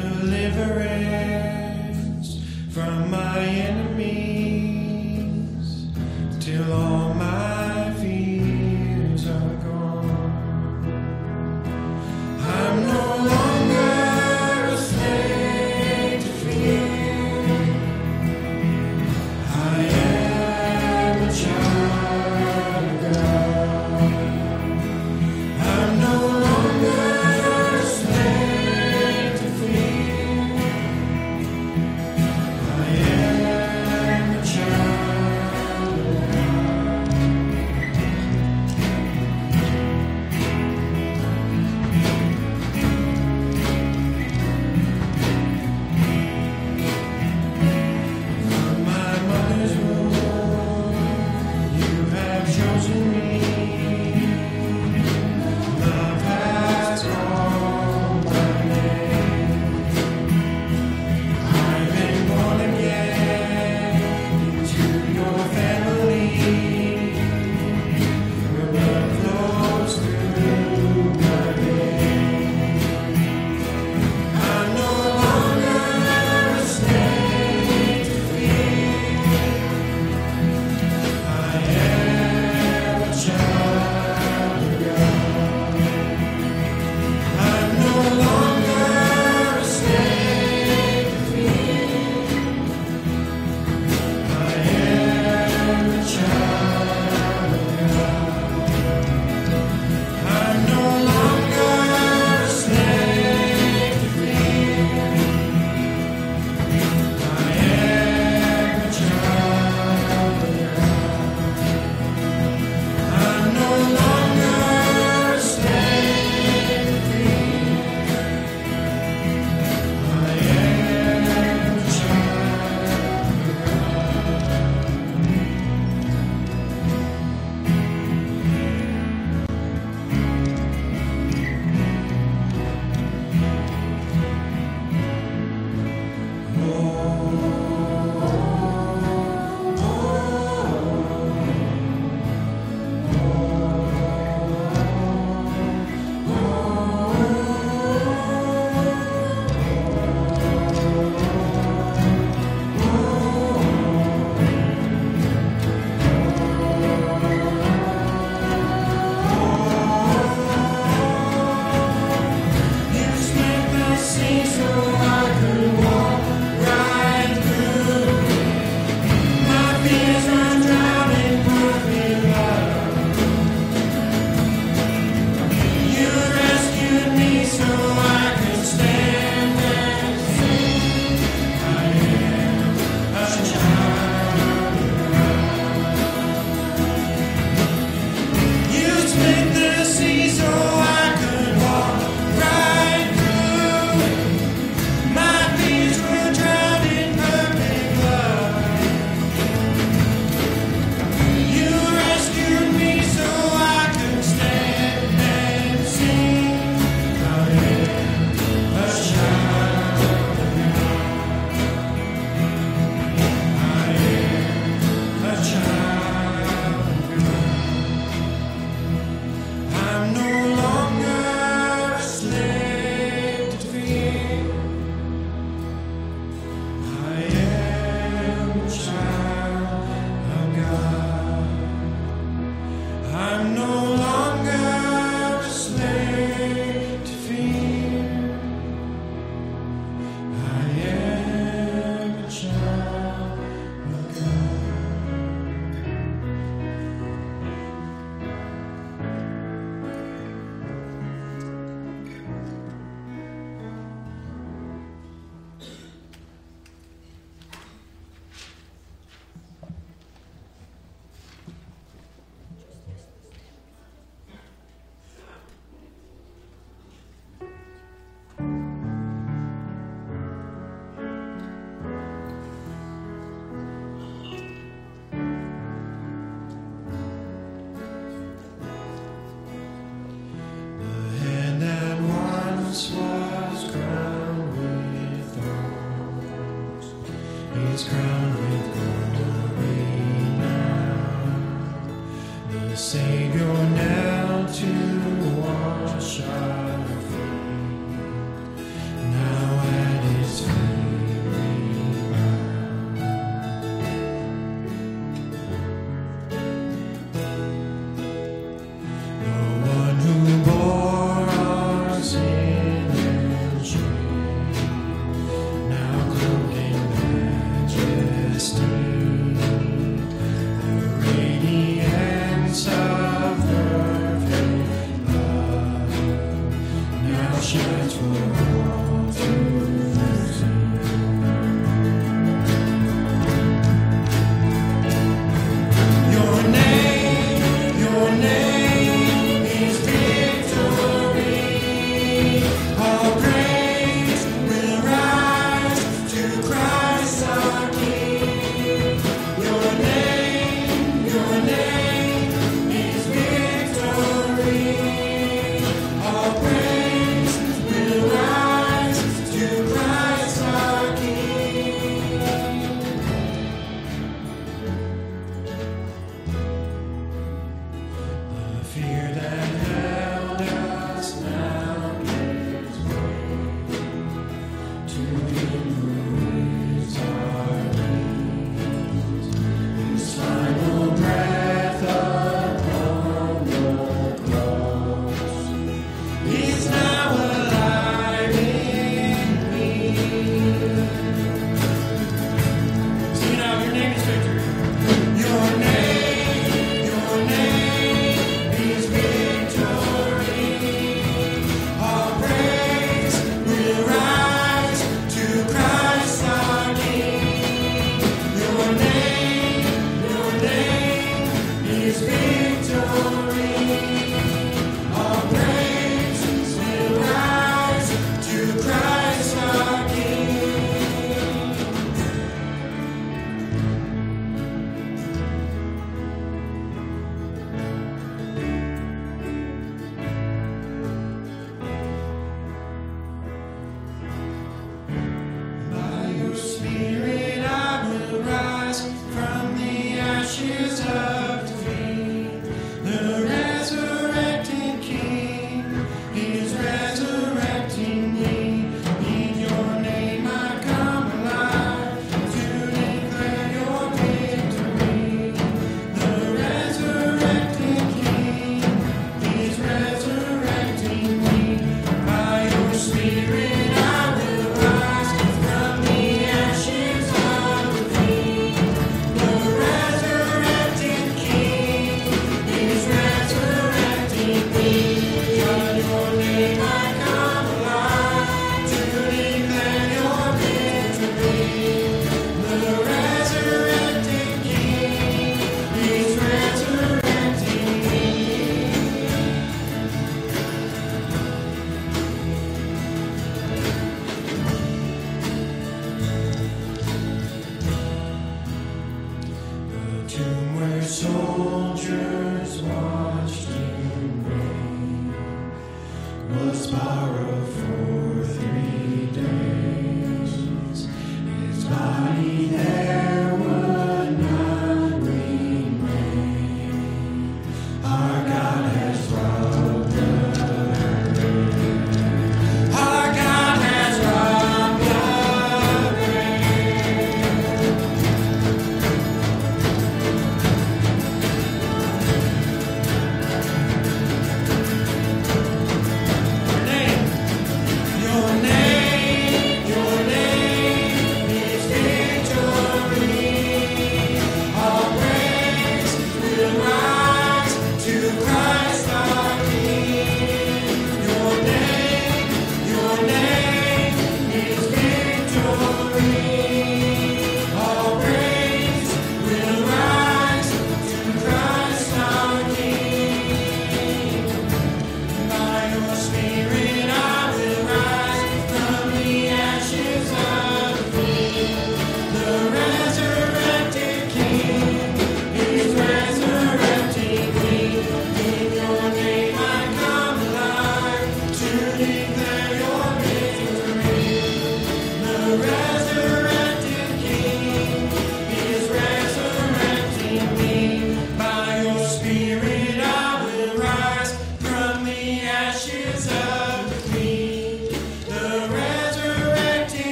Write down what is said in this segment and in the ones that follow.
deliverance from my enemies. Till all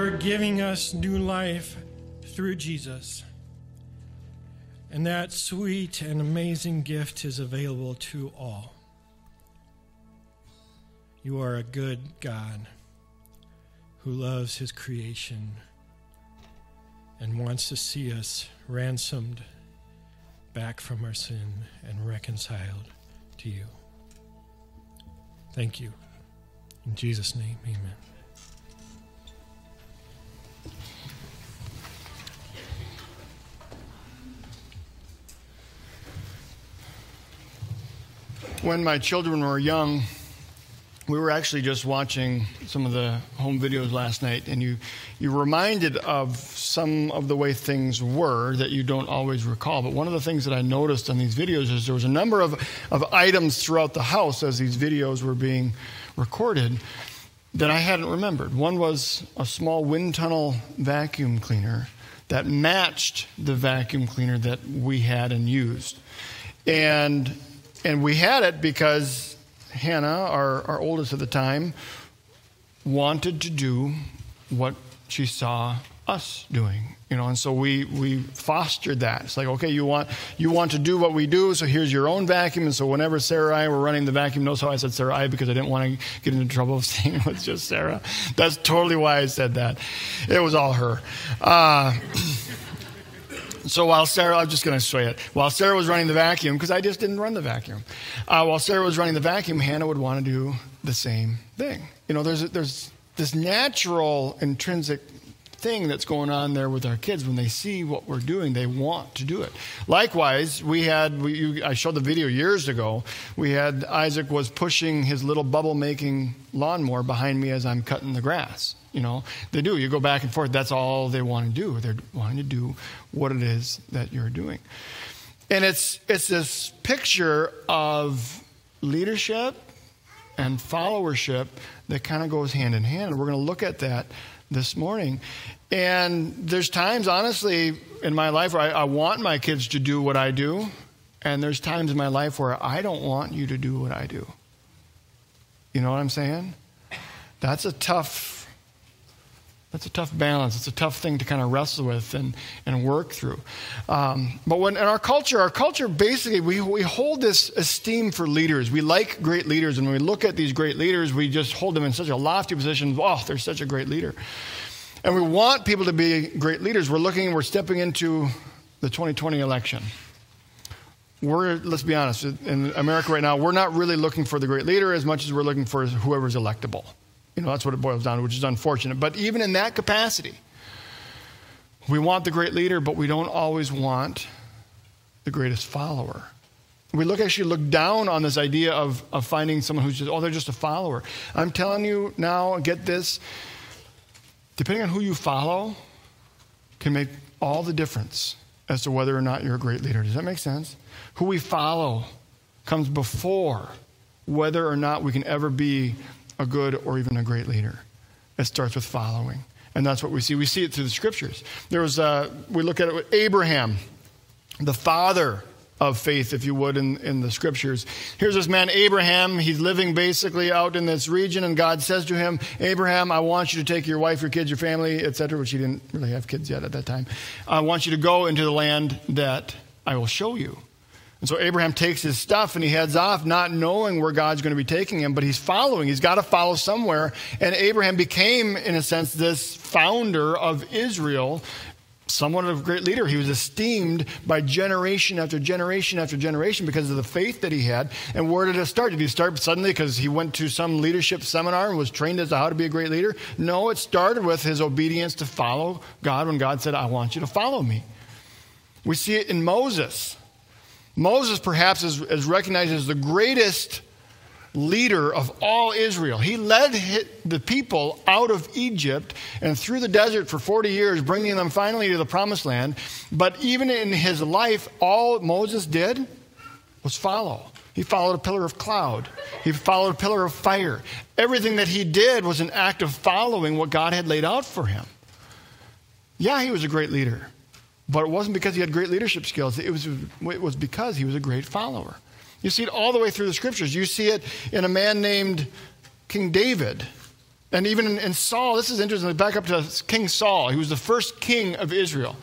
you are giving us new life through Jesus. And that sweet and amazing gift is available to all. You are a good God who loves his creation and wants to see us ransomed back from our sin and reconciled to you. Thank you. In Jesus' name, amen. When my children were young, we were actually just watching some of the home videos last night, and you, you reminded of some of the way things were that you don't always recall. But one of the things that I noticed on these videos is there was a number of, of items throughout the house as these videos were being recorded that I hadn't remembered. One was a small wind tunnel vacuum cleaner that matched the vacuum cleaner that we had and used. And, and we had it because Hannah, our, our oldest at the time, wanted to do what she saw us doing you know and so we we fostered that. It's like okay you want you want to do what we do so here's your own vacuum. And so whenever sarah and i were running the vacuum notice how i said sarah i because i didn't want to get into trouble of saying it was just sarah. That's totally why i said that. It was all her. Uh, so while Sarah, I'm just going to say it. While Sarah was running the vacuum, because I just didn't run the vacuum, uh, while Sarah was running the vacuum, Hannah would want to do the same thing. You know, there's there's this natural intrinsic thing that's going on there with our kids when they see what we're doing they want to do it likewise we had we, you, i showed the video years ago we had isaac was pushing his little bubble making lawnmower behind me as i'm cutting the grass you know they do you go back and forth that's all they want to do they're wanting to do what it is that you're doing and it's it's this picture of leadership and followership that kind of goes hand in hand and we're going to look at that this morning. And there's times, honestly, in my life where I, I, want my kids to do what I do, and there's times in my life where I don't want you to do what I do. You know what I'm saying? That's a tough. That's a tough balance. It's a tough thing to kind of wrestle with and, and work through. Um, but when in our culture, our culture basically, we, we hold this esteem for leaders. We like great leaders. And when we look at these great leaders, we just hold them in such a lofty position. Oh, they're such a great leader. And we want people to be great leaders. We're looking, we're stepping into the 2020 election. We're, let's be honest, in America right now, we're not really looking for the great leader as much as we're looking for whoever's electable. You know, that's what it boils down to, which is unfortunate. But even in that capacity, we want the great leader, but we don't always want the greatest follower. We look actually look down on this idea of, of finding someone who's just, oh, they're just a follower. I'm telling you now, get this, depending on who you follow, can make all the difference as to whether or not you're a great leader. Does that make sense? Who we follow comes before whether or not we can ever be a good or even a great leader. It starts with following. And that's what we see. We see it through the scriptures. There was, uh, we look at it with Abraham, the father of faith, if you would, in, in the scriptures. Here's this man, Abraham. He's living basically out in this region, and God says to him, Abraham, I want you to take your wife, your kids, your family, etc., which he didn't really have kids yet at that time. I want you to go into the land that I will show you. And so Abraham takes his stuff and he heads off, not knowing where God's going to be taking him, but he's following. He's got to follow somewhere. And Abraham became, in a sense, this founder of Israel, somewhat of a great leader. He was esteemed by generation after generation after generation because of the faith that he had. And where did it start? Did he start suddenly because he went to some leadership seminar and was trained as to how to be a great leader? No, it started with his obedience to follow God when God said, I want you to follow me. We see it in Moses. Moses, perhaps, is, is recognized as the greatest leader of all Israel. He led the people out of Egypt and through the desert for 40 years, bringing them finally to the promised land. But even in his life, all Moses did was follow. He followed a pillar of cloud. He followed a pillar of fire. Everything that he did was an act of following what God had laid out for him. Yeah, he was a great leader. But it wasn't because he had great leadership skills, it was, it was because he was a great follower. You see it all the way through the scriptures. You see it in a man named King David. And even in, in Saul, this is interesting. Back up to King Saul. He was the first king of Israel.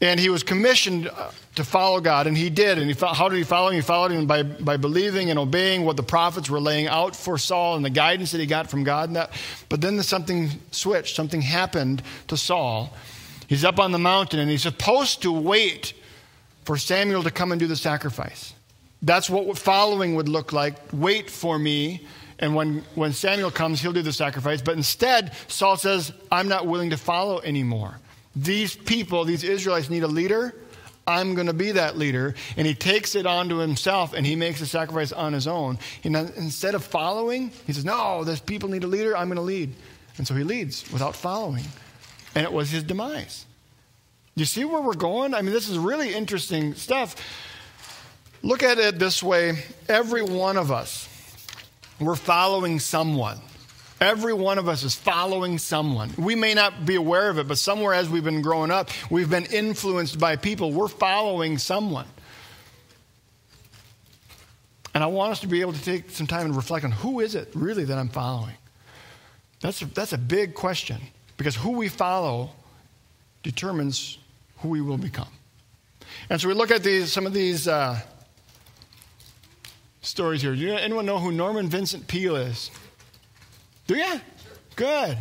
And he was commissioned uh, to follow God, and he did. And he, how did he follow him? He followed him by, by believing and obeying what the prophets were laying out for Saul and the guidance that he got from God. That, but then something switched, something happened to Saul. He's up on the mountain, and he's supposed to wait for Samuel to come and do the sacrifice. That's what following would look like. Wait for me. And when, when Samuel comes, he'll do the sacrifice. But instead, Saul says, I'm not willing to follow anymore. These people, these Israelites, need a leader. I'm going to be that leader. And he takes it onto himself and he makes the sacrifice on his own. And instead of following, he says, No, these people need a leader. I'm going to lead. And so he leads without following. And it was his demise. You see where we're going? I mean, this is really interesting stuff. Look at it this way every one of us, we're following someone. Every one of us is following someone. We may not be aware of it, but somewhere as we've been growing up, we've been influenced by people. We're following someone. And I want us to be able to take some time and reflect on who is it really that I'm following? That's a, that's a big question because who we follow determines who we will become. And so we look at these, some of these uh, stories here. Do you, anyone know who Norman Vincent Peale is? Do you? Good.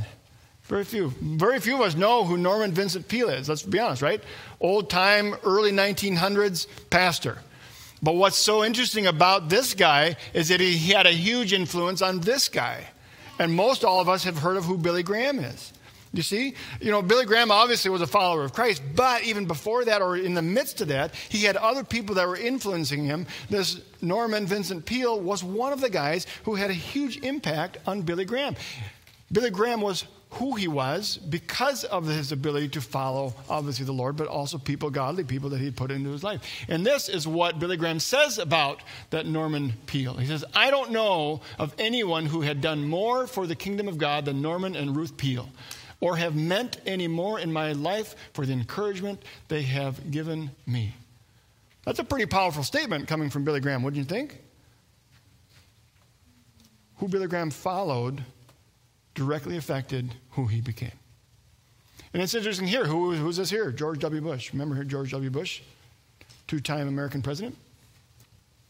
Very few. Very few of us know who Norman Vincent Peale is. Let's be honest, right? Old time, early 1900s pastor. But what's so interesting about this guy is that he had a huge influence on this guy. And most all of us have heard of who Billy Graham is. You see? You know, Billy Graham obviously was a follower of Christ, but even before that or in the midst of that, he had other people that were influencing him. This Norman Vincent Peale was one of the guys who had a huge impact on Billy Graham. Billy Graham was who he was because of his ability to follow, obviously, the Lord, but also people, godly people that he put into his life. And this is what Billy Graham says about that Norman Peale. He says, I don't know of anyone who had done more for the kingdom of God than Norman and Ruth Peale or have meant any more in my life for the encouragement they have given me. That's a pretty powerful statement coming from Billy Graham, wouldn't you think? Who Billy Graham followed directly affected who he became. And it's interesting here. Who, who's this here? George W. Bush. Remember George W. Bush? Two time American president?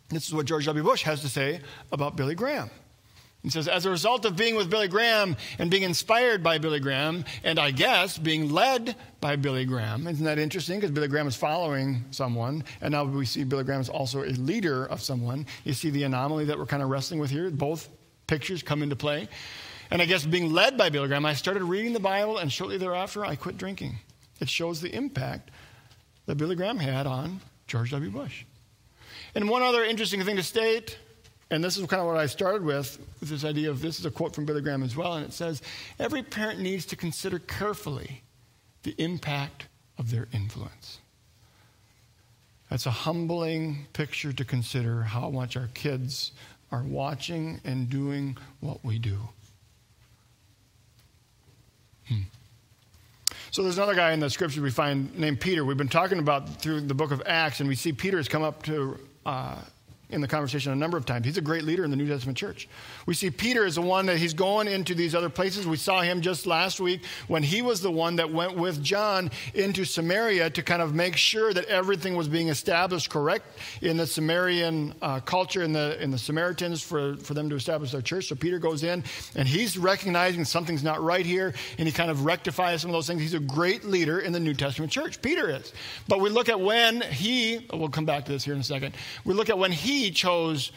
This is what George W. Bush has to say about Billy Graham. He says, as a result of being with Billy Graham and being inspired by Billy Graham, and I guess being led by Billy Graham, isn't that interesting? Because Billy Graham is following someone, and now we see Billy Graham is also a leader of someone. You see the anomaly that we're kind of wrestling with here? Both pictures come into play. And I guess being led by Billy Graham, I started reading the Bible, and shortly thereafter, I quit drinking. It shows the impact that Billy Graham had on George W. Bush. And one other interesting thing to state and this is kind of what I started with, with this idea of this is a quote from Billy Graham as well, and it says, Every parent needs to consider carefully the impact of their influence. That's a humbling picture to consider how much our kids are watching and doing what we do. Hmm. So there's another guy in the scripture we find named Peter. We've been talking about through the book of Acts, and we see Peter has come up to. Uh, in the conversation a number of times. He's a great leader in the New Testament church. We see Peter as the one that he's going into these other places. We saw him just last week when he was the one that went with John into Samaria to kind of make sure that everything was being established correct in the Samarian uh, culture in the in the Samaritans for, for them to establish their church. So Peter goes in and he's recognizing something's not right here and he kind of rectifies some of those things. He's a great leader in the New Testament church. Peter is. But we look at when he, we'll come back to this here in a second. We look at when he he chose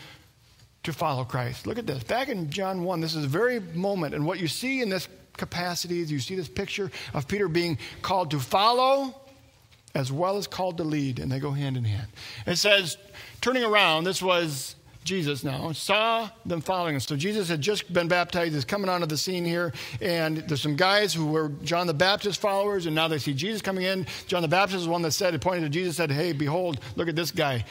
to follow Christ. Look at this. Back in John 1, this is the very moment. And what you see in this capacity is you see this picture of Peter being called to follow as well as called to lead, and they go hand in hand. It says, turning around, this was Jesus now, saw them following. So Jesus had just been baptized, he's coming onto the scene here, and there's some guys who were John the Baptist followers, and now they see Jesus coming in. John the Baptist is one that said, pointed to Jesus, said, Hey, behold, look at this guy.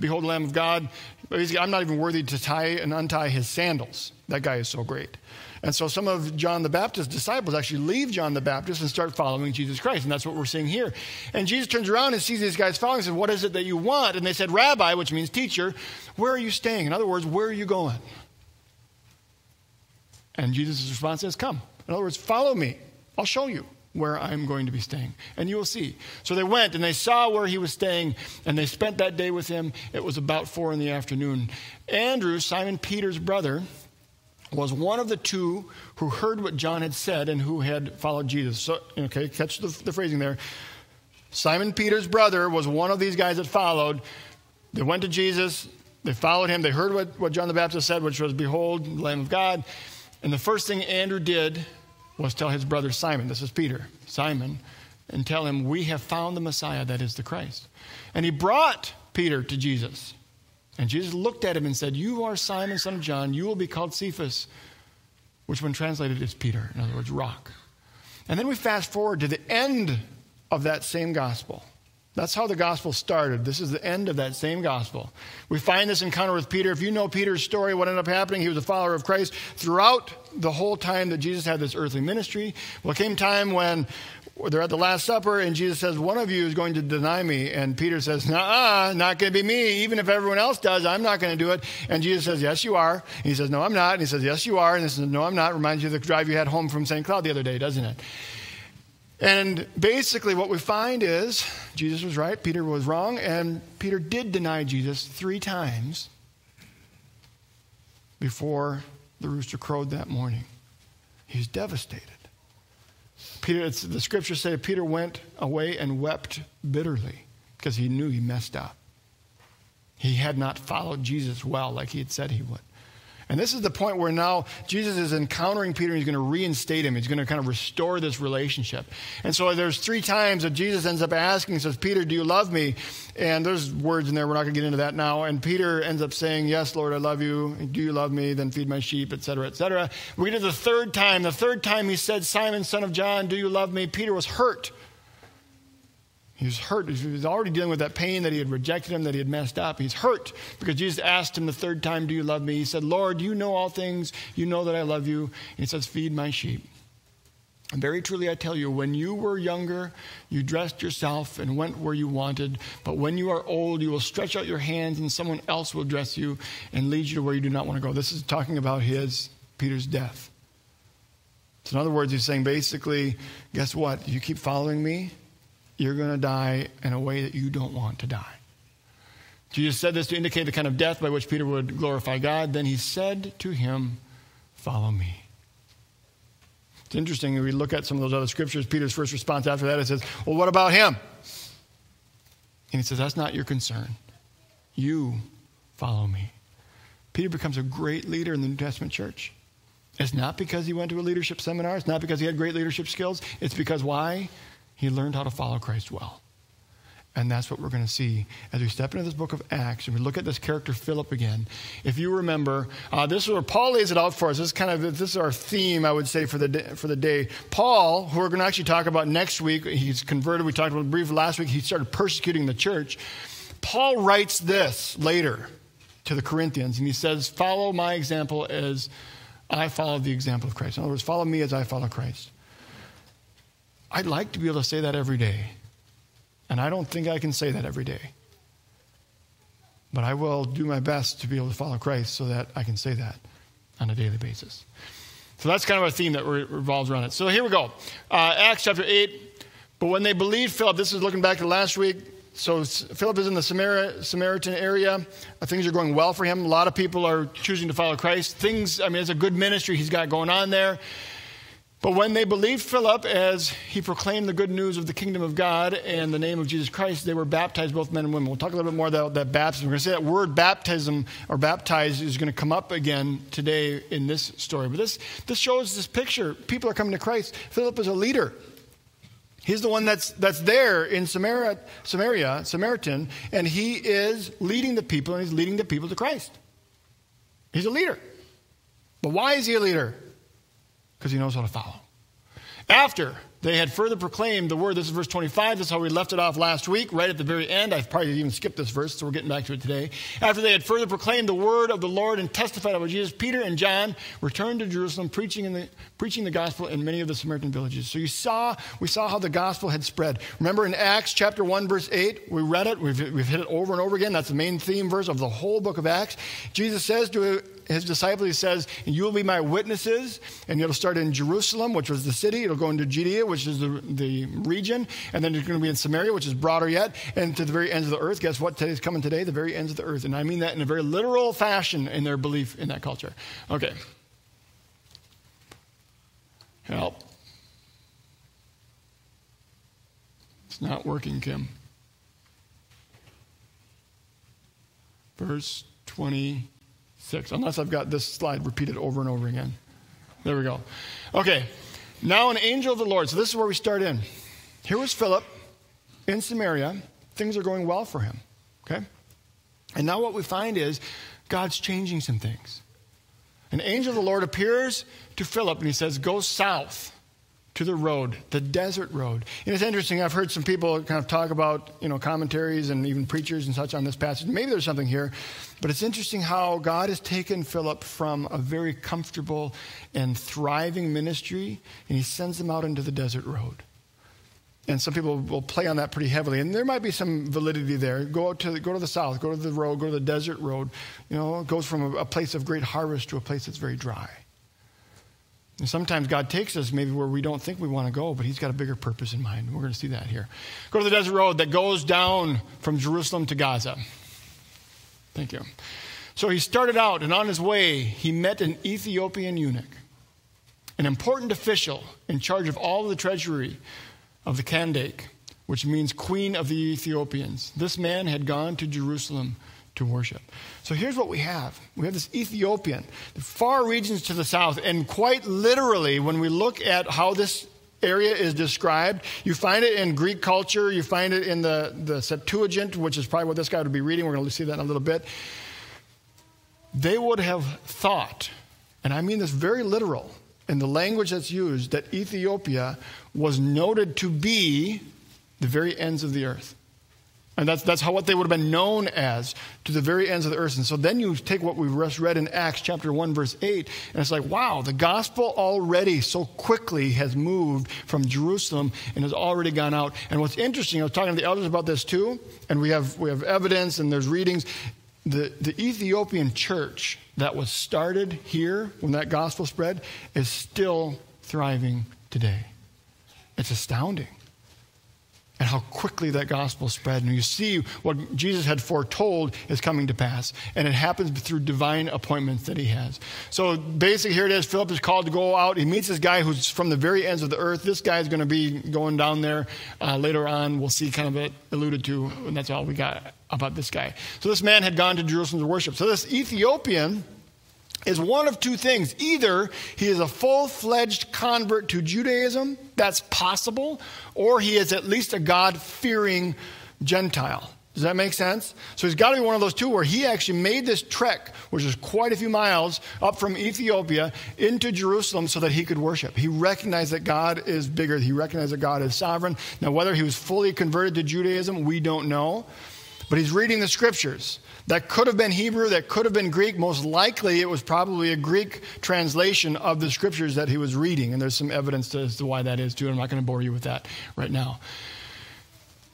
Behold the Lamb of God. I'm not even worthy to tie and untie his sandals. That guy is so great. And so some of John the Baptist's disciples actually leave John the Baptist and start following Jesus Christ. And that's what we're seeing here. And Jesus turns around and sees these guys following and says, What is it that you want? And they said, Rabbi, which means teacher, where are you staying? In other words, where are you going? And Jesus' response is, Come. In other words, follow me. I'll show you where I'm going to be staying, and you will see. So they went and they saw where he was staying, and they spent that day with him. It was about four in the afternoon. Andrew, Simon Peter's brother, was one of the two who heard what John had said and who had followed Jesus. So, okay, catch the, the phrasing there. Simon Peter's brother was one of these guys that followed. They went to Jesus, they followed him, they heard what, what John the Baptist said, which was, Behold, the Lamb of God. And the first thing Andrew did was tell his brother Simon, this is Peter, Simon, and tell him, We have found the Messiah, that is the Christ. And he brought Peter to Jesus. And Jesus looked at him and said, You are Simon, son of John. You will be called Cephas, which, when translated, is Peter. In other words, rock. And then we fast forward to the end of that same gospel. That's how the gospel started. This is the end of that same gospel. We find this encounter with Peter. If you know Peter's story, what ended up happening, he was a follower of Christ throughout the whole time that Jesus had this earthly ministry. Well, came time when they're at the Last Supper, and Jesus says, One of you is going to deny me. And Peter says, Nah, not going to be me. Even if everyone else does, I'm not going to do it. And Jesus says, Yes, you are. And he says, No, I'm not. And he says, Yes, you are. And he says, No, I'm not. Reminds you of the drive you had home from St. Cloud the other day, doesn't it? And basically, what we find is Jesus was right, Peter was wrong, and Peter did deny Jesus three times before the rooster crowed that morning. He's devastated. Peter, the scriptures say Peter went away and wept bitterly because he knew he messed up. He had not followed Jesus well like he had said he would. And this is the point where now Jesus is encountering Peter and he's going to reinstate him. He's going to kind of restore this relationship. And so there's three times that Jesus ends up asking, says, Peter, do you love me? And there's words in there, we're not going to get into that now. And Peter ends up saying, Yes, Lord, I love you. Do you love me? Then feed my sheep, etc., etc. We get to the third time. The third time he said, Simon, son of John, do you love me? Peter was hurt. He was hurt. He was already dealing with that pain that he had rejected him, that he had messed up. He's hurt because Jesus asked him the third time, Do you love me? He said, Lord, you know all things. You know that I love you. And he says, Feed my sheep. And very truly, I tell you, when you were younger, you dressed yourself and went where you wanted. But when you are old, you will stretch out your hands and someone else will dress you and lead you to where you do not want to go. This is talking about his, Peter's death. So, in other words, he's saying basically, guess what? You keep following me, you're going to die in a way that you don't want to die. Jesus said this to indicate the kind of death by which Peter would glorify God. Then he said to him, Follow me. It's interesting, if we look at some of those other scriptures, Peter's first response after that, it says, Well, what about him? And he says, That's not your concern. You follow me. Peter becomes a great leader in the New Testament church. It's not because he went to a leadership seminar, it's not because he had great leadership skills. It's because why? He learned how to follow Christ well. And that's what we're going to see as we step into this book of Acts and we look at this character Philip again. If you remember, uh, this is where Paul lays it out for us. This is kind of this is our theme, I would say, for the day, for the day. Paul, who we're going to actually talk about next week, he's converted. We talked about briefly last week. He started persecuting the church. Paul writes this later to the Corinthians, and he says, "Follow my example as I follow the example of Christ." In other words, follow me as I follow Christ. I'd like to be able to say that every day. And I don't think I can say that every day. But I will do my best to be able to follow Christ so that I can say that on a daily basis. So that's kind of a theme that revolves around it. So here we go. Uh, Acts chapter 8. But when they believed Philip, this is looking back to last week. So Philip is in the Samaritan area. Uh, things are going well for him. A lot of people are choosing to follow Christ. Things, I mean, it's a good ministry he's got going on there. But when they believed Philip as he proclaimed the good news of the kingdom of God and the name of Jesus Christ, they were baptized, both men and women. We'll talk a little bit more about that baptism. We're going to say that word baptism or baptized is going to come up again today in this story. But this, this shows this picture. People are coming to Christ. Philip is a leader. He's the one that's, that's there in Samaria, Samaria, Samaritan, and he is leading the people, and he's leading the people to Christ. He's a leader. But why is he a leader? Because he knows how to follow. After they had further proclaimed the word. This is verse 25. This is how we left it off last week, right at the very end. I've probably even skipped this verse, so we're getting back to it today. After they had further proclaimed the word of the Lord and testified about Jesus, Peter and John returned to Jerusalem, preaching, in the, preaching the gospel in many of the Samaritan villages. So you saw, we saw how the gospel had spread. Remember in Acts chapter 1, verse 8, we read it, we've, we've hit it over and over again. That's the main theme verse of the whole book of Acts. Jesus says to his disciples, he says, And You will be my witnesses. And it'll start in Jerusalem, which was the city. It'll go into Judea, which is the, the region. And then it's going to be in Samaria, which is broader yet. And to the very ends of the earth. Guess what? Today's coming today? The very ends of the earth. And I mean that in a very literal fashion in their belief in that culture. Okay. Help. It's not working, Kim. Verse 20 six, unless I've got this slide repeated over and over again. There we go. Okay, now an angel of the Lord. So this is where we start in. Here was Philip in Samaria. Things are going well for him. Okay? And now what we find is God's changing some things. An angel of the Lord appears to Philip and he says, Go south to the road, the desert road. And it's interesting, I've heard some people kind of talk about, you know, commentaries and even preachers and such on this passage. Maybe there's something here, but it's interesting how God has taken Philip from a very comfortable and thriving ministry and he sends him out into the desert road. And some people will play on that pretty heavily, and there might be some validity there. Go out to the, go to the south, go to the road, go to the desert road. You know, it goes from a, a place of great harvest to a place that's very dry. And sometimes God takes us maybe where we don't think we want to go, but He's got a bigger purpose in mind. We're going to see that here. Go to the desert road that goes down from Jerusalem to Gaza. Thank you. So he started out, and on his way, he met an Ethiopian eunuch, an important official in charge of all the treasury of the Kandake, which means queen of the Ethiopians. This man had gone to Jerusalem to worship. So here's what we have we have this Ethiopian, the far regions to the south, and quite literally, when we look at how this area is described. You find it in Greek culture, you find it in the, the Septuagint, which is probably what this guy would be reading. We're going to see that in a little bit. They would have thought, and I mean this very literal, in the language that's used, that Ethiopia was noted to be the very ends of the earth. And that's, that's how what they would have been known as to the very ends of the earth. And so then you take what we read in Acts chapter 1, verse 8, and it's like, wow, the gospel already so quickly has moved from Jerusalem and has already gone out. And what's interesting, I was talking to the elders about this too, and we have, we have evidence and there's readings. The, the Ethiopian church that was started here when that gospel spread is still thriving today. It's astounding and how quickly that gospel spread. And you see what Jesus had foretold is coming to pass. And it happens through divine appointments that he has. So basically, here it is Philip is called to go out. He meets this guy who's from the very ends of the earth. This guy is going to be going down there uh, later on. We'll see kind of it alluded to, and that's all we got about this guy. So this man had gone to Jerusalem to worship. So this Ethiopian is one of two things. Either he is a full fledged convert to Judaism, that's possible, or he is at least a God fearing Gentile. Does that make sense? So he's got to be one of those two where he actually made this trek, which is quite a few miles up from Ethiopia into Jerusalem so that he could worship. He recognized that God is bigger, he recognized that God is sovereign. Now, whether he was fully converted to Judaism, we don't know. But he's reading the scriptures. That could have been Hebrew, that could have been Greek. Most likely, it was probably a Greek translation of the scriptures that he was reading. And there's some evidence as to why that is, too. I'm not going to bore you with that right now.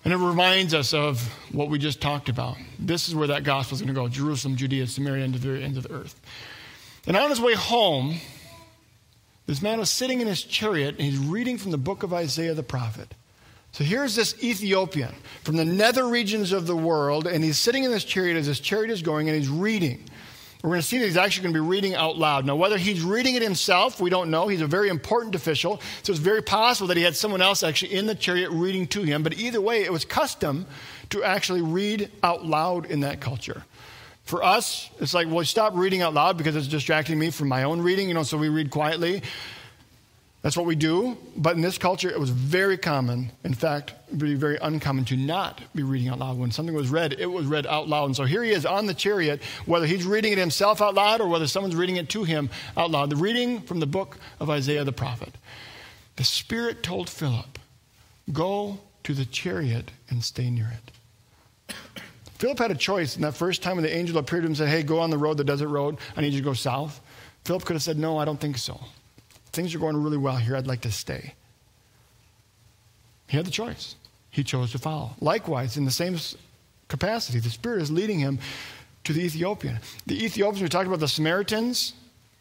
And it reminds us of what we just talked about. This is where that gospel is going to go Jerusalem, Judea, Samaria, and to the very end of the earth. And on his way home, this man was sitting in his chariot and he's reading from the book of Isaiah the prophet. So here's this Ethiopian from the nether regions of the world, and he's sitting in this chariot as this chariot is going, and he's reading. We're going to see that he's actually going to be reading out loud. Now, whether he's reading it himself, we don't know. He's a very important official, so it's very possible that he had someone else actually in the chariot reading to him. But either way, it was custom to actually read out loud in that culture. For us, it's like, well, stop reading out loud because it's distracting me from my own reading, you know, so we read quietly. That's what we do. But in this culture, it was very common. In fact, it would be very uncommon to not be reading out loud. When something was read, it was read out loud. And so here he is on the chariot, whether he's reading it himself out loud or whether someone's reading it to him out loud. The reading from the book of Isaiah the prophet. the Spirit told Philip, Go to the chariot and stay near it. Philip had a choice. And that first time when the angel appeared to him and said, Hey, go on the road, the desert road, I need you to go south. Philip could have said, No, I don't think so. Things are going really well here. I'd like to stay. He had the choice. He chose to follow. Likewise, in the same capacity, the Spirit is leading him to the Ethiopian. The Ethiopians, we talked about the Samaritans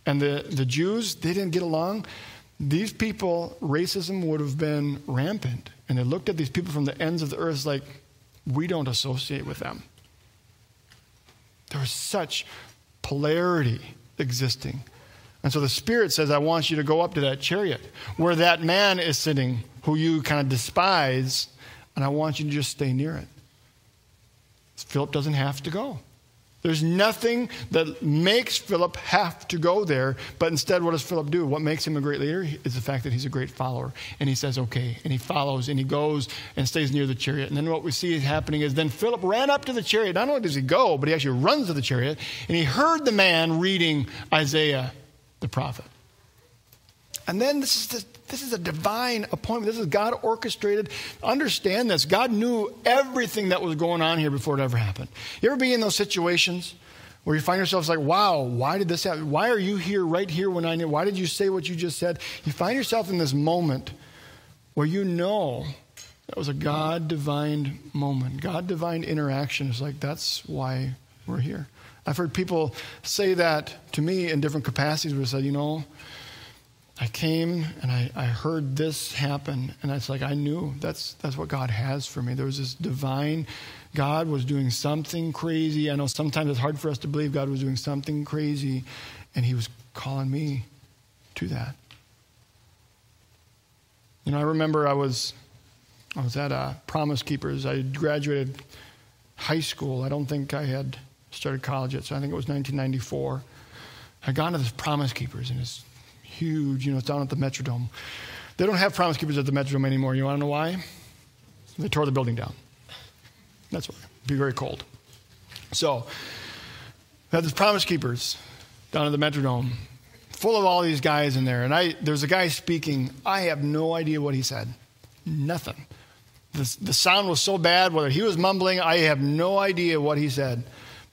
and the, the Jews, they didn't get along. These people, racism would have been rampant. And they looked at these people from the ends of the earth like, we don't associate with them. There was such polarity existing. And so the Spirit says, I want you to go up to that chariot where that man is sitting who you kind of despise, and I want you to just stay near it. Philip doesn't have to go. There's nothing that makes Philip have to go there, but instead, what does Philip do? What makes him a great leader is the fact that he's a great follower. And he says, okay, and he follows and he goes and stays near the chariot. And then what we see is happening is then Philip ran up to the chariot. Not only does he go, but he actually runs to the chariot and he heard the man reading Isaiah the prophet. And then this is, the, this is a divine appointment. This is God orchestrated. Understand this. God knew everything that was going on here before it ever happened. You ever be in those situations where you find yourself like, wow, why did this happen? Why are you here right here when I knew? Why did you say what you just said? You find yourself in this moment where you know that was a God divine moment, God divine interaction. It's like, that's why we're here. I've heard people say that to me in different capacities where they said, you know, I came and I, I heard this happen, and it's like I knew that's that's what God has for me. There was this divine God was doing something crazy. I know sometimes it's hard for us to believe God was doing something crazy, and He was calling me to that. You know, I remember I was I was at uh, Promise Keepers. I graduated high school. I don't think I had started college at, so I think it was 1994. I got into this Promise Keepers, and it's huge. You know, it's down at the Metrodome. They don't have Promise Keepers at the Metrodome anymore. You want to know why? They tore the building down. That's why. It'd be very cold. So, we had this Promise Keepers down at the Metrodome, full of all these guys in there. And I, there was a guy speaking. I have no idea what he said. Nothing. The, the sound was so bad, whether he was mumbling, I have no idea what he said.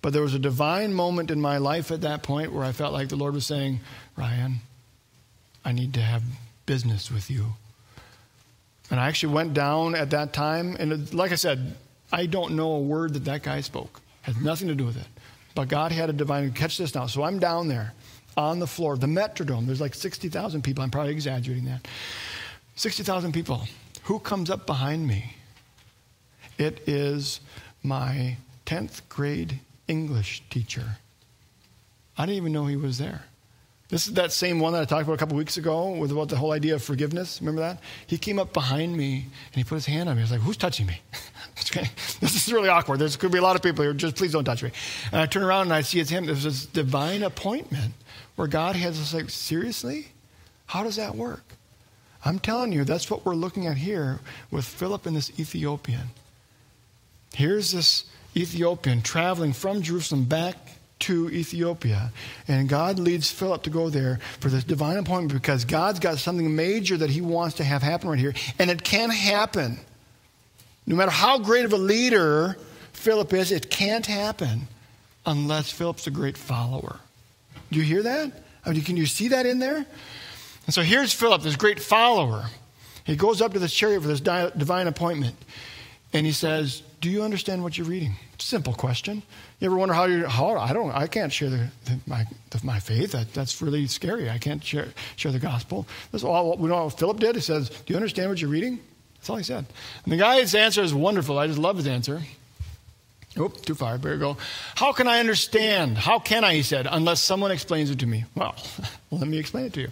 But there was a divine moment in my life at that point where I felt like the Lord was saying, Ryan, I need to have business with you. And I actually went down at that time, and like I said, I don't know a word that that guy spoke. It had nothing to do with it. But God had a divine, catch this now. So I'm down there on the floor, the Metrodome. There's like 60,000 people. I'm probably exaggerating that. 60,000 people. Who comes up behind me? It is my 10th grade English teacher. I didn't even know he was there. This is that same one that I talked about a couple weeks ago with about the whole idea of forgiveness. Remember that? He came up behind me and he put his hand on me. I was like, Who's touching me? This is really awkward. There could be a lot of people here. Just please don't touch me. And I turn around and I see it's him. There's this divine appointment where God has us like, Seriously? How does that work? I'm telling you, that's what we're looking at here with Philip and this Ethiopian. Here's this Ethiopian traveling from Jerusalem back to Ethiopia. And God leads Philip to go there for this divine appointment because God's got something major that he wants to have happen right here. And it can happen. No matter how great of a leader Philip is, it can't happen unless Philip's a great follower. Do you hear that? I mean, can you see that in there? And so here's Philip, this great follower. He goes up to this chariot for this divine appointment. And he says, Do you understand what you're reading? Simple question. You ever wonder how you're, how I don't I can't share the, the my the, my faith. That, that's really scary. I can't share share the gospel. That's all we know what Philip did. He says, "Do you understand what you're reading?" That's all he said. And the guy's answer is wonderful. I just love his answer. Oop, too far. Better go. How can I understand? How can I? He said, unless someone explains it to me. Well, let me explain it to you.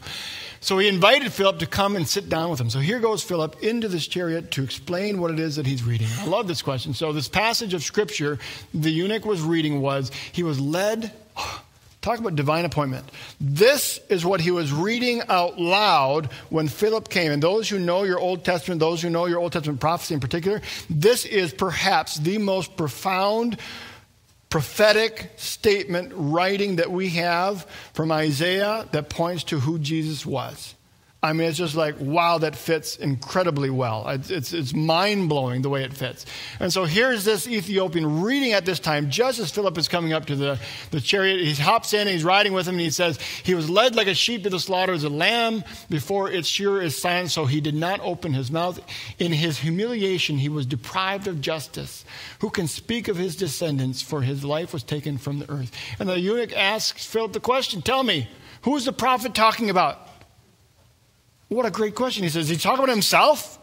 So he invited Philip to come and sit down with him. So here goes Philip into this chariot to explain what it is that he's reading. I love this question. So, this passage of scripture the eunuch was reading was he was led. Talk about divine appointment. This is what he was reading out loud when Philip came. And those who know your Old Testament, those who know your Old Testament prophecy in particular, this is perhaps the most profound prophetic statement writing that we have from Isaiah that points to who Jesus was. I mean, it's just like, wow, that fits incredibly well. It's, it's, it's mind blowing the way it fits. And so here's this Ethiopian reading at this time, just as Philip is coming up to the, the chariot. He hops in, and he's riding with him, and he says, He was led like a sheep to the slaughter, as a lamb before its shearer is silent, so he did not open his mouth. In his humiliation, he was deprived of justice. Who can speak of his descendants? For his life was taken from the earth. And the eunuch asks Philip the question Tell me, who is the prophet talking about? What a great question. He says, Is he talking about himself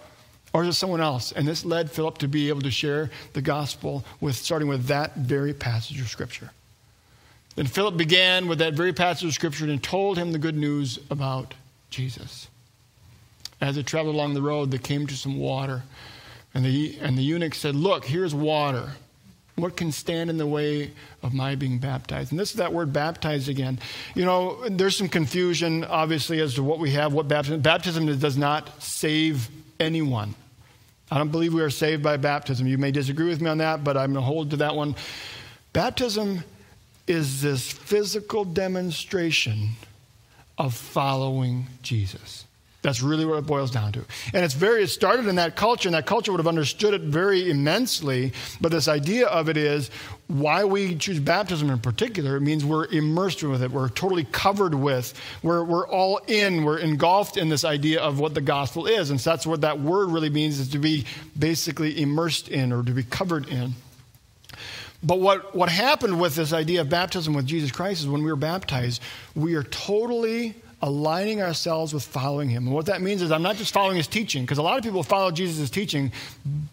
or is it someone else? And this led Philip to be able to share the gospel with starting with that very passage of Scripture. Then Philip began with that very passage of Scripture and told him the good news about Jesus. As they traveled along the road, they came to some water. And the, and the eunuch said, Look, here's water. What can stand in the way of my being baptized? And this is that word baptized again. You know, there's some confusion, obviously, as to what we have, what baptism. Baptism does not save anyone. I don't believe we are saved by baptism. You may disagree with me on that, but I'm going to hold to that one. Baptism is this physical demonstration of following Jesus. That's really what it boils down to. And it's very, it started in that culture, and that culture would have understood it very immensely. But this idea of it is why we choose baptism in particular. It means we're immersed with it, we're totally covered with, we're, we're all in, we're engulfed in this idea of what the gospel is. And so that's what that word really means is to be basically immersed in or to be covered in. But what, what happened with this idea of baptism with Jesus Christ is when we were baptized, we are totally aligning ourselves with following him. And what that means is I'm not just following his teaching, because a lot of people follow Jesus' teaching,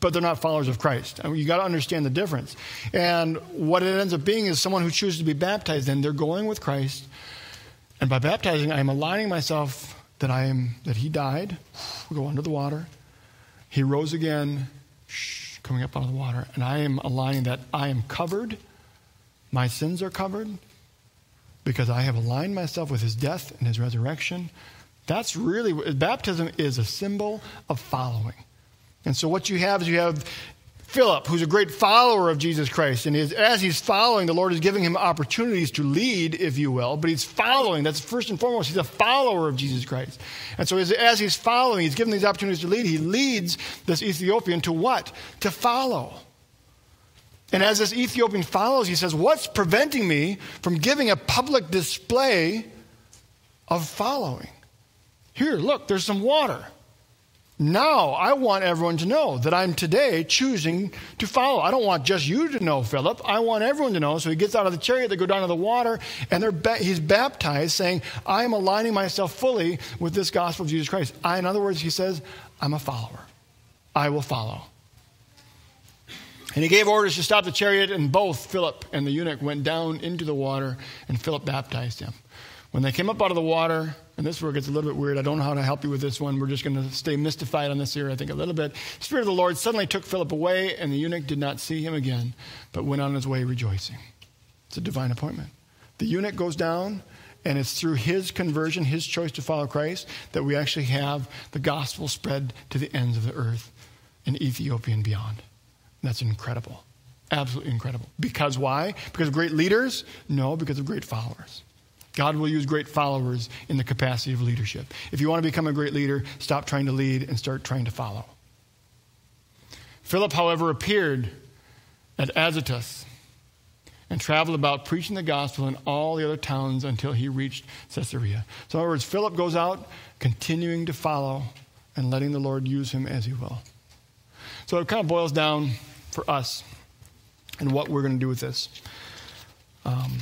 but they're not followers of Christ. I mean, you got to understand the difference. And what it ends up being is someone who chooses to be baptized, then they're going with Christ. And by baptizing, I am aligning myself that I am that he died. We go under the water. He rose again, coming up out of the water. And I am aligning that I am covered. My sins are covered because I have aligned myself with his death and his resurrection. That's really, baptism is a symbol of following. And so what you have is you have Philip, who's a great follower of Jesus Christ. And as he's following, the Lord is giving him opportunities to lead, if you will. But he's following. That's first and foremost. He's a follower of Jesus Christ. And so as, as he's following, he's given these opportunities to lead. He leads this Ethiopian to what? To follow. And as this Ethiopian follows, he says, What's preventing me from giving a public display of following? Here, look, there's some water. Now I want everyone to know that I'm today choosing to follow. I don't want just you to know, Philip. I want everyone to know. So he gets out of the chariot, they go down to the water, and ba- he's baptized, saying, I am aligning myself fully with this gospel of Jesus Christ. I, in other words, he says, I'm a follower. I will follow. And he gave orders to stop the chariot, and both Philip and the eunuch went down into the water, and Philip baptized him. When they came up out of the water, and this is where gets a little bit weird. I don't know how to help you with this one. We're just going to stay mystified on this here, I think, a little bit. The Spirit of the Lord suddenly took Philip away, and the eunuch did not see him again, but went on his way rejoicing. It's a divine appointment. The eunuch goes down, and it's through his conversion, his choice to follow Christ, that we actually have the gospel spread to the ends of the earth in Ethiopia and beyond. That's incredible. Absolutely incredible. Because why? Because of great leaders? No, because of great followers. God will use great followers in the capacity of leadership. If you want to become a great leader, stop trying to lead and start trying to follow. Philip, however, appeared at Azotus and traveled about preaching the gospel in all the other towns until he reached Caesarea. So, in other words, Philip goes out continuing to follow and letting the Lord use him as he will. So, it kind of boils down for us and what we're going to do with this. Um,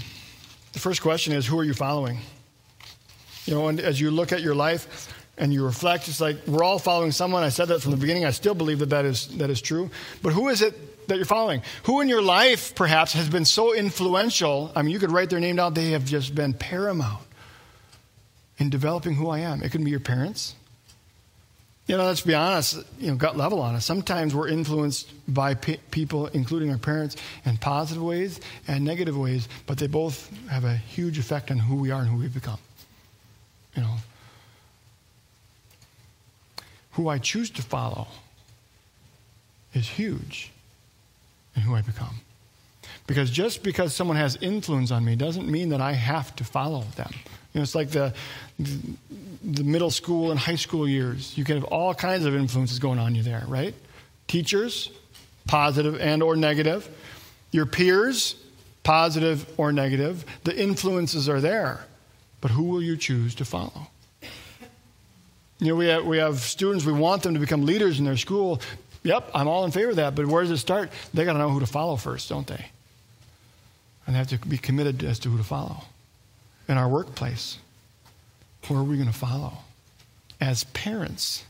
the first question is who are you following? You know, and as you look at your life and you reflect, it's like we're all following someone. I said that from the beginning. I still believe that that is, that is true. But who is it that you're following? Who in your life, perhaps, has been so influential? I mean, you could write their name down. They have just been paramount in developing who I am. It could be your parents, you know, let's be honest, you know, gut level honest. Sometimes we're influenced by pe- people, including our parents, in positive ways and negative ways, but they both have a huge effect on who we are and who we become. You know, who I choose to follow is huge in who I become. Because just because someone has influence on me doesn't mean that I have to follow them. You know, it's like the the middle school and high school years. You can have all kinds of influences going on you there, right? Teachers, positive and or negative. Your peers, positive or negative. The influences are there. But who will you choose to follow? You know, we have, we have students, we want them to become leaders in their school. Yep, I'm all in favor of that, but where does it start? They got to know who to follow first, don't they? And have to be committed as to who to follow. In our workplace, who are we going to follow? As parents,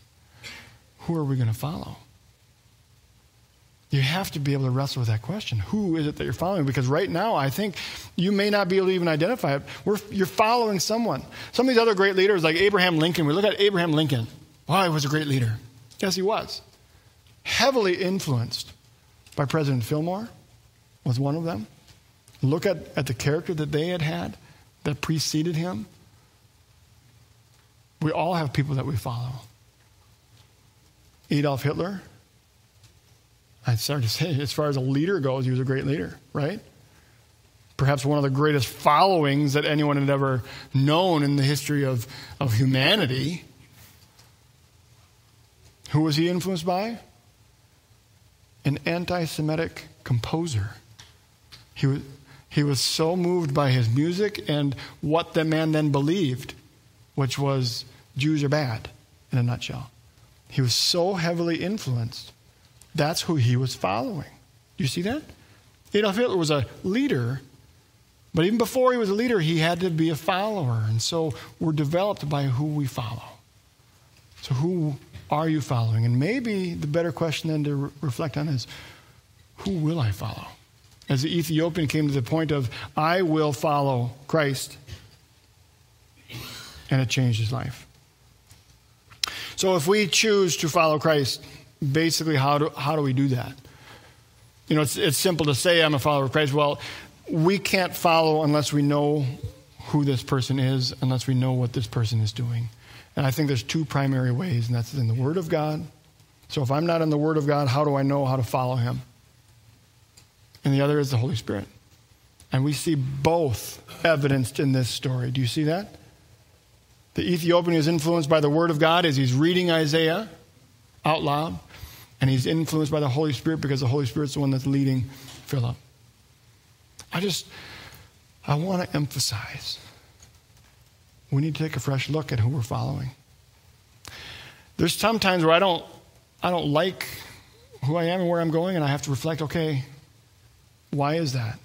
who are we going to follow? You have to be able to wrestle with that question. Who is it that you're following? Because right now, I think you may not be able to even identify it. We're, you're following someone. Some of these other great leaders, like Abraham Lincoln, we look at Abraham Lincoln. Wow, he was a great leader. Yes, he was. Heavily influenced by President Fillmore, was one of them. Look at, at the character that they had had that preceded him. We all have people that we follow. Adolf Hitler, I started to say, as far as a leader goes, he was a great leader, right? Perhaps one of the greatest followings that anyone had ever known in the history of, of humanity. Who was he influenced by? An anti Semitic composer. He was, he was so moved by his music and what the man then believed, which was Jews are bad, in a nutshell. He was so heavily influenced that's who he was following. Do you see that? Adolf Hitler was a leader, but even before he was a leader, he had to be a follower. And so we're developed by who we follow. So, who are you following? And maybe the better question then to re- reflect on is who will I follow? As the Ethiopian came to the point of, I will follow Christ, and it changed his life. So, if we choose to follow Christ, basically, how do, how do we do that? You know, it's, it's simple to say I'm a follower of Christ. Well, we can't follow unless we know who this person is, unless we know what this person is doing. And I think there's two primary ways, and that's in the Word of God. So if I'm not in the Word of God, how do I know how to follow Him? And the other is the Holy Spirit. And we see both evidenced in this story. Do you see that? The Ethiopian is influenced by the Word of God as he's reading Isaiah out loud. And he's influenced by the Holy Spirit because the Holy Spirit's the one that's leading Philip. I just, I want to emphasize we need to take a fresh look at who we're following. There's some times where I don't, I don't like who I am and where I'm going, and I have to reflect, okay, why is that?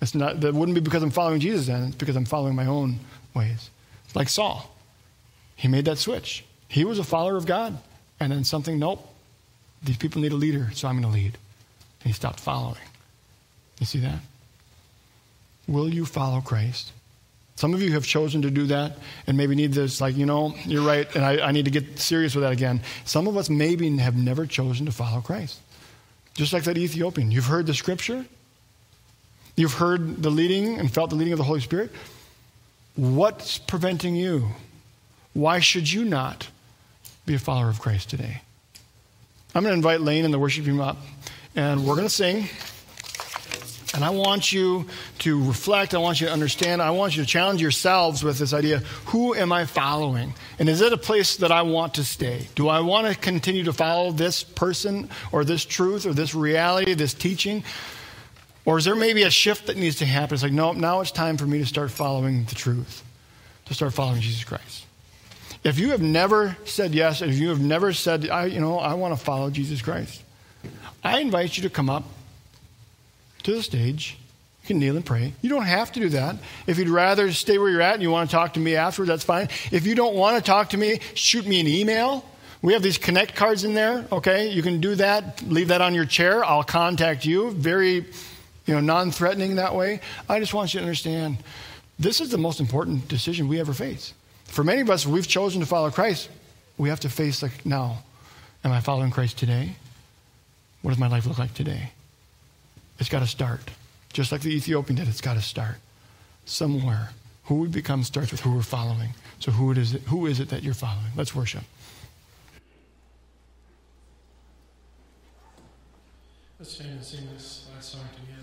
It's not, that wouldn't be because I'm following Jesus then, it's because I'm following my own ways. It's Like Saul. He made that switch. He was a follower of God. And then something, nope, these people need a leader, so I'm going to lead. And he stopped following. You see that? Will you follow Christ? Some of you have chosen to do that and maybe need this, like, you know, you're right, and I, I need to get serious with that again. Some of us maybe have never chosen to follow Christ. Just like that Ethiopian. You've heard the scripture, you've heard the leading and felt the leading of the Holy Spirit. What's preventing you? Why should you not be a follower of Christ today? I'm going to invite Lane and the worship team up, and we're going to sing. And I want you to reflect. I want you to understand. I want you to challenge yourselves with this idea who am I following? And is it a place that I want to stay? Do I want to continue to follow this person or this truth or this reality, this teaching? Or is there maybe a shift that needs to happen? It's like, no, now it's time for me to start following the truth, to start following Jesus Christ. If you have never said yes, if you have never said, I, you know, I want to follow Jesus Christ, I invite you to come up to the stage. You can kneel and pray. You don't have to do that. If you'd rather stay where you're at and you want to talk to me afterwards, that's fine. If you don't want to talk to me, shoot me an email. We have these connect cards in there, okay? You can do that. Leave that on your chair. I'll contact you. Very, you know, non-threatening that way. I just want you to understand this is the most important decision we ever face. For many of us, we've chosen to follow Christ. We have to face like now, am I following Christ today? What does my life look like today? It's got to start. Just like the Ethiopian did, it's got to start somewhere. Who we become starts with who we're following. So who, it is, it, who is it that you're following? Let's worship. Let's stand and sing this last song together.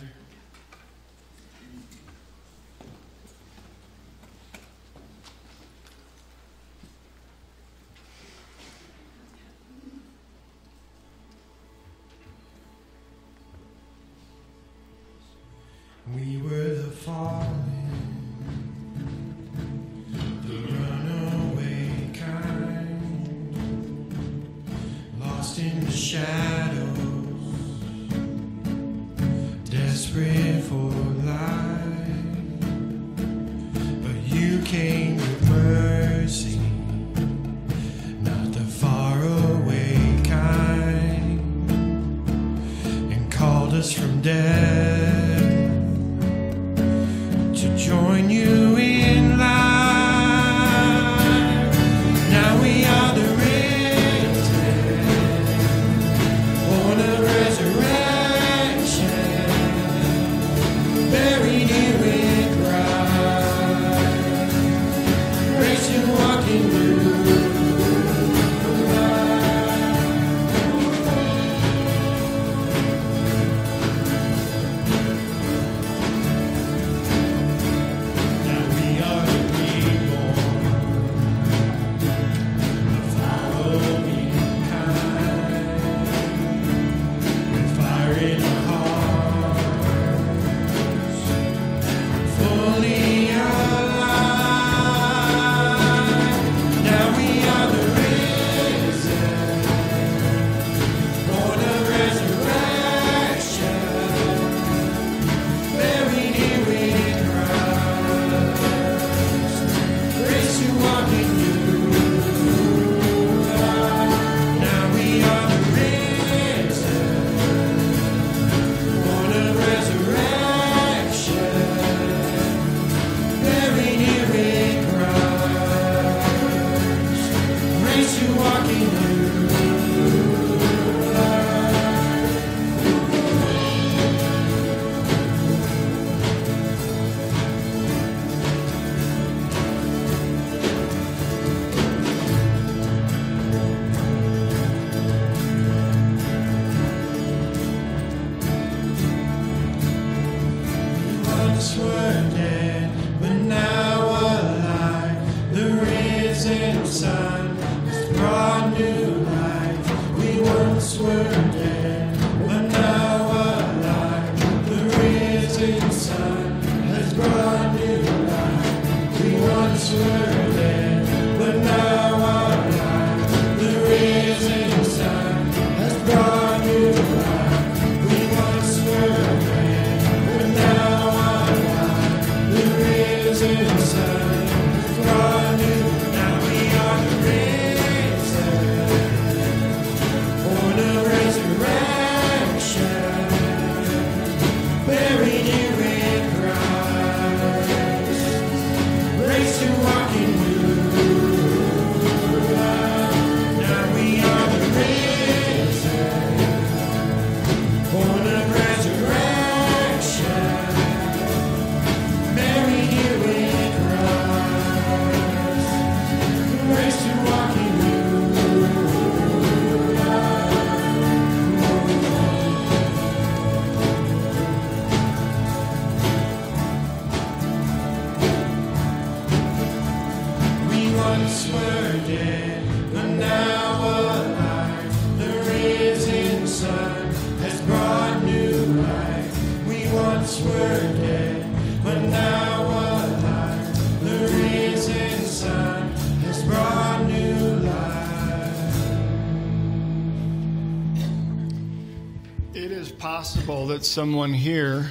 That someone here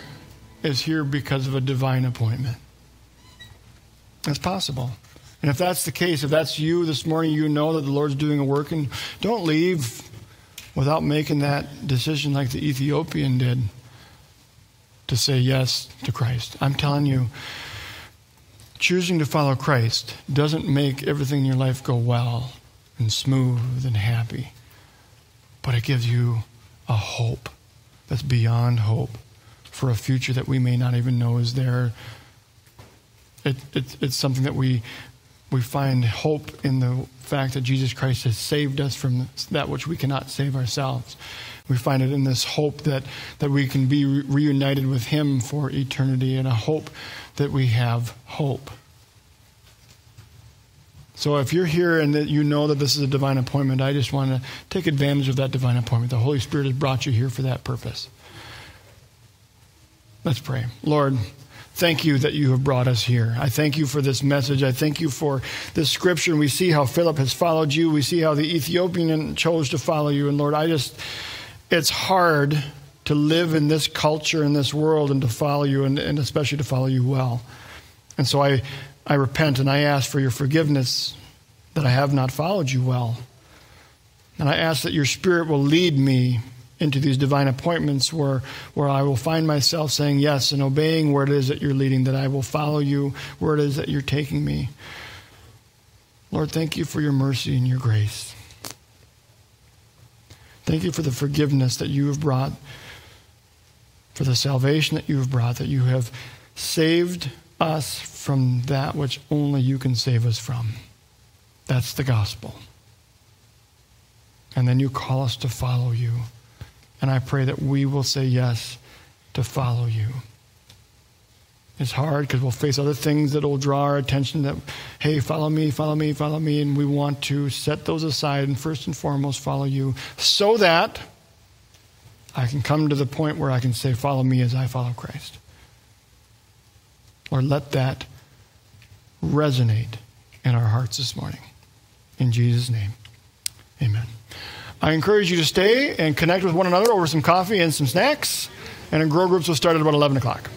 is here because of a divine appointment. That's possible. And if that's the case, if that's you this morning, you know that the Lord's doing a work, and don't leave without making that decision like the Ethiopian did to say yes to Christ. I'm telling you, choosing to follow Christ doesn't make everything in your life go well and smooth and happy, but it gives you a hope that's beyond hope for a future that we may not even know is there. It, it, it's something that we, we find hope in the fact that Jesus Christ has saved us from that which we cannot save ourselves. We find it in this hope that, that we can be re- reunited with Him for eternity and a hope that we have hope. So if you're here and that you know that this is a divine appointment, I just want to take advantage of that divine appointment. The Holy Spirit has brought you here for that purpose. Let's pray. Lord, Thank you that you have brought us here. I thank you for this message. I thank you for this scripture. And we see how Philip has followed you. We see how the Ethiopian chose to follow you. And Lord, I just, it's hard to live in this culture, in this world, and to follow you, and, and especially to follow you well. And so I, I repent and I ask for your forgiveness that I have not followed you well. And I ask that your Spirit will lead me into these divine appointments where, where I will find myself saying yes and obeying where it is that you're leading, that I will follow you where it is that you're taking me. Lord, thank you for your mercy and your grace. Thank you for the forgiveness that you have brought, for the salvation that you have brought, that you have saved us from that which only you can save us from. That's the gospel. And then you call us to follow you. And I pray that we will say yes to follow you. It's hard because we'll face other things that will draw our attention that, hey, follow me, follow me, follow me. And we want to set those aside and first and foremost follow you so that I can come to the point where I can say, follow me as I follow Christ. Or let that resonate in our hearts this morning. In Jesus' name, amen. I encourage you to stay and connect with one another over some coffee and some snacks. And in grow groups will start at about 11 o'clock.